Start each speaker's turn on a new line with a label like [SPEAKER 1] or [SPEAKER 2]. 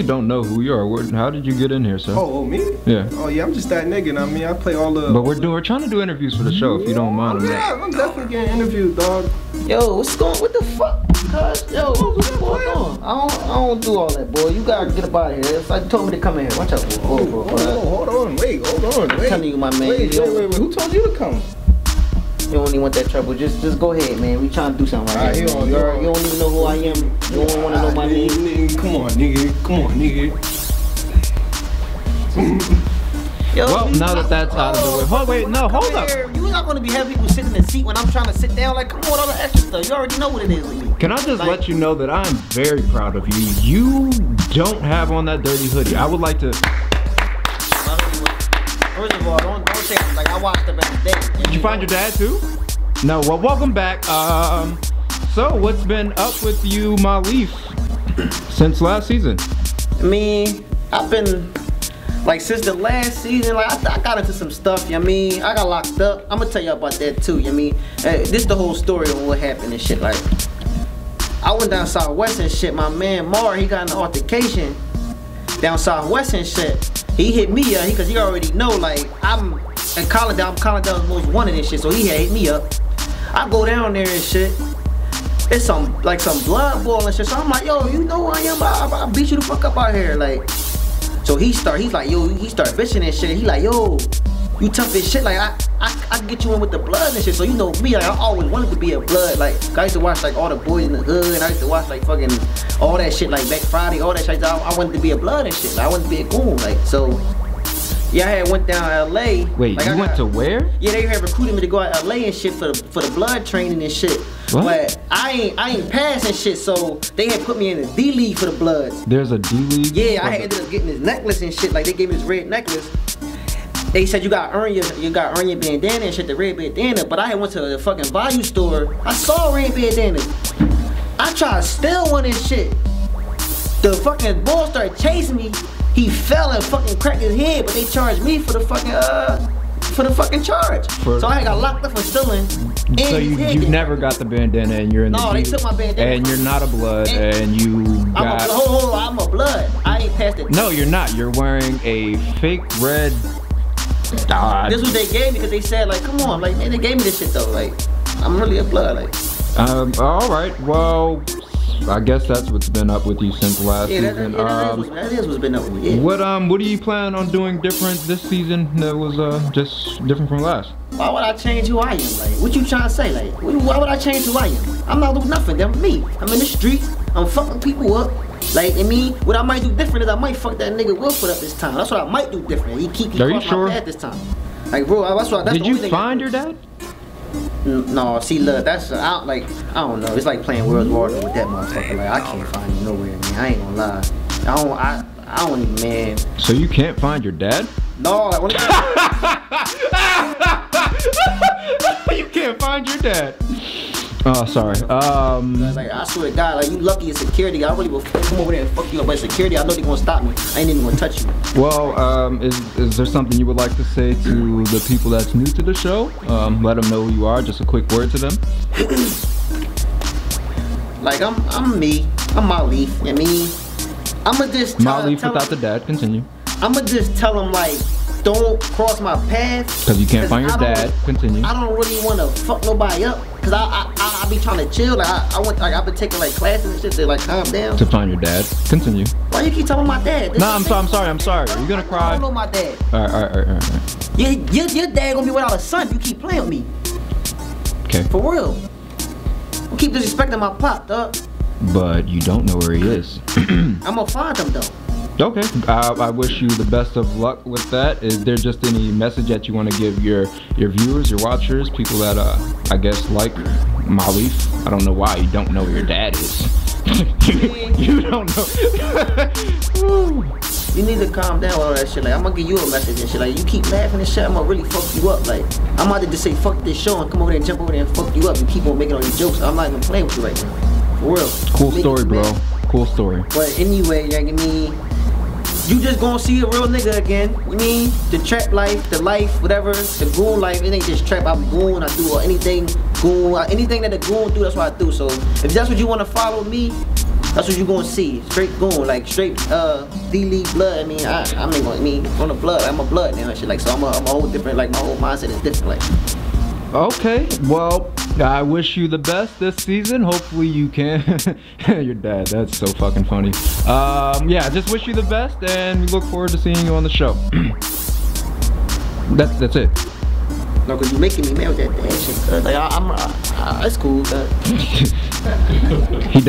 [SPEAKER 1] really don't know who you are. Where, how did you get in here, sir?
[SPEAKER 2] Oh, oh, me?
[SPEAKER 1] Yeah.
[SPEAKER 2] Oh, yeah, I'm just that nigga. I mean, I play all the.
[SPEAKER 1] But we're doing, we're trying to do interviews for the show. If you don't mind,
[SPEAKER 2] Oh,
[SPEAKER 1] I'm
[SPEAKER 2] yeah, I'm definitely getting interviewed, dog.
[SPEAKER 3] Yo, what's going? What the fuck? Cuz, yo, what's going on? I don't, I don't do all that, boy. You gotta get up out of here. It's like you told me to come in here. Watch out, boy.
[SPEAKER 2] Hold on,
[SPEAKER 3] boy, boy.
[SPEAKER 2] hold on, hold on, wait, hold on, wait.
[SPEAKER 3] telling you, my man,
[SPEAKER 2] Wait,
[SPEAKER 3] yo.
[SPEAKER 2] wait, wait, wait. Who told you to come?
[SPEAKER 3] You don't even want that trouble. Just, just go ahead, man. We trying to do something right
[SPEAKER 2] Alright,
[SPEAKER 3] here.
[SPEAKER 2] here
[SPEAKER 3] man.
[SPEAKER 2] on,
[SPEAKER 3] You,
[SPEAKER 2] here
[SPEAKER 3] already-
[SPEAKER 2] on.
[SPEAKER 3] you don't even know who I am. You don't want to know my
[SPEAKER 2] Ah,
[SPEAKER 3] name.
[SPEAKER 2] nigga, nigga, Come on, nigga. Come on, nigga.
[SPEAKER 3] Yo,
[SPEAKER 1] Well, now that that's out of the way- hold, wait, no, hold up.
[SPEAKER 3] here, You not gonna be having people sitting in the seat when I'm trying to sit down. Like, come on, all the extra stuff. You already know what it is with me.
[SPEAKER 1] Can I just
[SPEAKER 3] Like-
[SPEAKER 1] let you know that I'm very proud of you. You don't have on that dirty hoodie. I would like to.
[SPEAKER 3] First of all, don't don't say I'm like I watched them every day.
[SPEAKER 1] Did you find your dad too? No. Well, welcome back. Um, so what's been up with you, Mollief, since last season?
[SPEAKER 3] I mean, I've been like since the last season, like I, I got into some stuff. You know what I mean, I got locked up. I'm gonna tell you about that too. You know what I mean, uh, this is the whole story of what happened and shit. Like, I went down Southwest and shit. My man Mar, he got an altercation down Southwest and shit. He hit me up because he already know like I'm in College. I'm College most wanted and shit. So he hit me up. I go down there and shit. It's some like some blood boil and shit. So I'm like, yo, you know who I am? I, I beat you the fuck up out here, like. So he start, he's like, yo, he start bitching and shit. He like, yo, you tough as shit. Like I, I, I can get you in with the blood and shit. So you know me, like I always wanted to be a blood. Like I used to watch like all the boys in the hood, and I used to watch like fucking all that shit, like Black Friday, all that shit. I, I wanted to be a blood and shit. Like, I wanted to be a goon, like so. Yeah, I had went down to LA.
[SPEAKER 1] Wait,
[SPEAKER 3] like,
[SPEAKER 1] you
[SPEAKER 3] I
[SPEAKER 1] went
[SPEAKER 3] got-
[SPEAKER 1] to where?
[SPEAKER 3] yeah, they had recruited me to go out LA and shit for the for the blood training and shit.
[SPEAKER 1] What?
[SPEAKER 3] But I ain't I ain't passing shit, so they had put me in the D league for the bloods.
[SPEAKER 1] There's a D league.
[SPEAKER 3] Yeah, I had ended up getting this necklace and shit. Like they gave me this red necklace. They said you got to earn your you got earn your bandana and shit, the red bandana. But I had went to the fucking value store. I saw red bandanas. I tried to steal one and shit. The fucking bull started chasing me. He fell and fucking cracked his head, but they charged me for the fucking uh for the fucking charge.
[SPEAKER 1] For-
[SPEAKER 3] so I got locked up for stealing. And
[SPEAKER 1] So you you never got the bandana and you're in
[SPEAKER 3] No,
[SPEAKER 1] the
[SPEAKER 3] they took my bandana
[SPEAKER 1] and you're not a blood
[SPEAKER 3] And-
[SPEAKER 1] and you
[SPEAKER 3] I'm a,
[SPEAKER 1] got
[SPEAKER 3] hold, hold, hold, I'm a blood. I ain't passed it.
[SPEAKER 1] no you're not you're wearing a fake red ah,
[SPEAKER 3] This was they gave me because they said like, come on, like man, they gave me this shit though. Like, I'm really a blood. Like,
[SPEAKER 1] um all right well I guess that's what's been up with you since last
[SPEAKER 3] yeah, that,
[SPEAKER 1] season
[SPEAKER 3] yeah, that, is,
[SPEAKER 1] um
[SPEAKER 3] what's- that is what's been up with me. Yeah.
[SPEAKER 1] what um what do you plan on doing different this season that was uh just different from last
[SPEAKER 3] Why would I change who I am? Like, what you trying to say? Like, why would I change who I am? I'm not doing nothing. That's me. I'm in the streets. I'm fucking people up. Like, I mean, what I might do different is I might fuck that nigga Wilford up this time. That's what I might do different. He keep he
[SPEAKER 1] Are you sure?
[SPEAKER 3] my path this time. Like, bro, that's what. That's
[SPEAKER 1] did
[SPEAKER 3] the
[SPEAKER 1] you
[SPEAKER 3] only thing
[SPEAKER 1] find your dad
[SPEAKER 3] No, see, look, that's I don't, like I don't know. It's like playing World War with that motherfucker. Like I can't find him nowhere, man. I ain't gonna lie. I don't. I. I don't even, man.
[SPEAKER 1] so you can't find your dad
[SPEAKER 3] No, like when
[SPEAKER 1] you can't find your dad oh sorry um
[SPEAKER 3] like I swear to God, like you lucky in security. I really will come over there and fuck you up. But security, I know they're gonna stop me. I ain't even gonna touch you.
[SPEAKER 1] Well, um, is, is there something you would like to say to the people that's new to the show? Um, let them know who you are. Just a quick word to them.
[SPEAKER 3] Like I'm, I'm me. I'm Mollief. I mean, I'ma just tell,
[SPEAKER 1] Molly without the dad. Continue.
[SPEAKER 3] I'ma just tell them like, don't cross my path.
[SPEAKER 1] Because you can't find your dad. Continue.
[SPEAKER 3] I don't really want to fuck nobody up. Cause I, I, I, I be trying to chill. Like I, I went, like I've been taking like classes and shit to like calm down.
[SPEAKER 1] To find your dad. Continue.
[SPEAKER 3] Why you keep telling my dad?
[SPEAKER 1] No, I'm sorry. I'm sorry. I'm sorry. Are you gonna cry.
[SPEAKER 3] I don't know my dad.
[SPEAKER 1] All right. All right. All right. All right. all right.
[SPEAKER 3] Your, your, your dad gonna be without a son. if You keep playing with me.
[SPEAKER 1] Okay.
[SPEAKER 3] For real. You keep disrespecting my pop, dog.
[SPEAKER 1] But you don't know where he is.
[SPEAKER 3] I'm gonna find him though.
[SPEAKER 1] Okay. I, I wish you the best of luck with that. Is there just any message that you want to give your your viewers, your watchers, people that uh I guess like Mollief? I don't know why you don't know where your dad is. you don't know.
[SPEAKER 3] You need to calm down with all that shit. Like I'm gonna give you a message and shit. Like you keep laughing and shit, I'm gonna really fuck you up. Like I'm about to just say fuck this show and come over there and jump over there and fuck you up. You keep on making all these jokes. I'm not even playing with you right now. For real.
[SPEAKER 1] cool
[SPEAKER 3] Make
[SPEAKER 1] story, bro. Cool story.
[SPEAKER 3] But anyway, like I mean, you just gonna see a real nigga again. Mean the trap life, the life, whatever, the goon life. It ain't just trap. I'm goon. I do anything goon. Anything that the goon do, that's what I do. So if that's what you wanna follow me, That's what you gonna see. Straight going, like straight uh D League blood. I mean, I I mean, I mean, from the blood, I'm a blood now and shit. Like, so I'm a, I'm a whole different. Like, my whole mindset is different. Like,
[SPEAKER 1] Okay, well, I wish you the best this season. Hopefully you can. Your dad, that's so fucking funny. Um, yeah, just wish you the best, and we look forward to seeing you on the show. that's that's it.
[SPEAKER 3] no, cause you making me mad with that dad shit. Cause like, I, I'm, uh, it's cool.
[SPEAKER 1] He does.